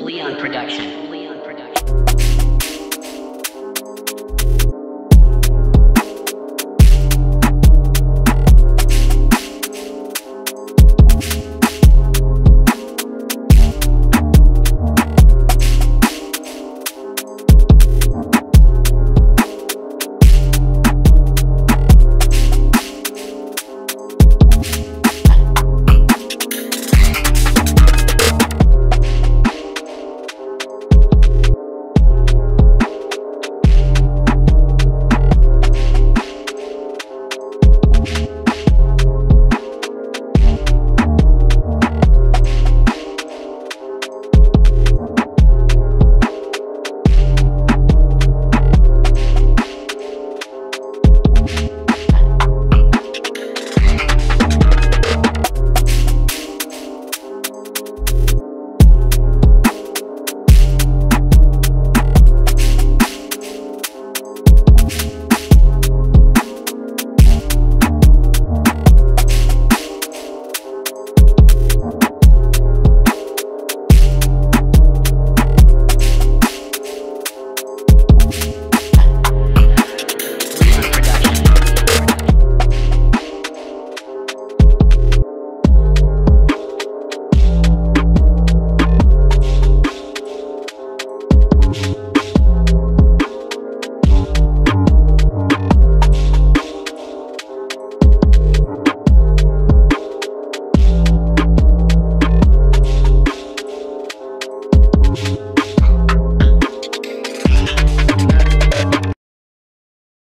Leon Production.